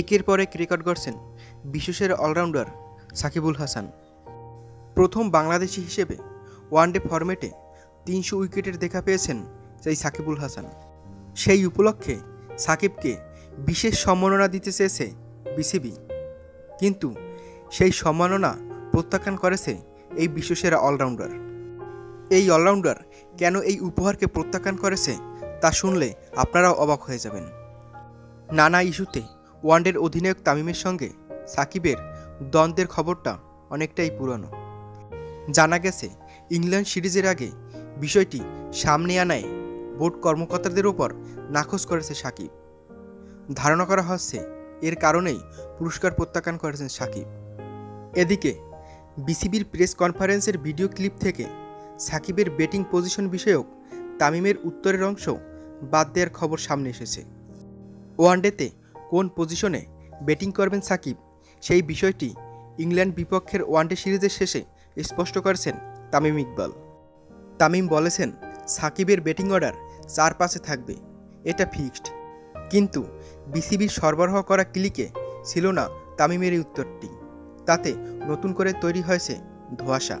একের পর এক রেকর্ড গড়ছেন বিশ্বসেরা অলরাউন্ডার সাকিবুল হাসান। প্রথম বাংলাদেশি হিসেবে ওয়ানডে ফরম্যাটে তিনশো উইকেটের দেখা পেয়েছেন সেই সাকিবুল হাসান। সেই উপলক্ষে সাকিবকে বিশেষ সম্মাননা দিতে চেয়েছে বিসিবি। কিন্তু সেই সম্মাননা প্রত্যাখ্যান করেছে এই বিশ্বসেরা অলরাউন্ডার এই অলরাউন্ডার কেন এই উপহারকে প্রত্যাখ্যান করেছে তা শুনলে আপনারাও অবাক হয়ে যাবেন। নানা ইস্যুতে ওয়ানডের অধিনায়ক তামিমের সঙ্গে সাকিবের দ্বন্দ্বের খবরটা অনেকটাই পুরনো। জানা গেছে, ইংল্যান্ড সিরিজের আগে বিষয়টি সামনে আনায় বোর্ড কর্মকর্তাদের ওপর নাকচ করেছে সাকিব। ধারণা করা হচ্ছে, এর কারণেই পুরস্কার প্রত্যাখ্যান করেছেন সাকিব। এদিকে, বিসিবির প্রেস কনফারেন্সের ভিডিও ক্লিপ থেকে সাকিবের ব্যাটিং পজিশন বিষয়ক তামিমের উত্তরের অংশ বাদ দেওয়ার খবর সামনে এসেছে। ওয়ানডেতে কোন পজিশনে ব্যাটিং করবেন সাকিব, সেই বিষয়টি ইংল্যান্ড বিপক্ষের ওয়ানডে সিরিজের শেষে স্পষ্ট করেছেন তামিম ইকবাল। তামিম বলেছেন, সাকিবের ব্যাটিং অর্ডার চার পাশে থাকবে, এটা ফিক্সড। কিন্তু বিসিবির সরবরাহ করা ক্লিকে ছিল না তামিমের উত্তরটি। তাতে নতুন করে তৈরি হয়েছে ধোঁয়াশা।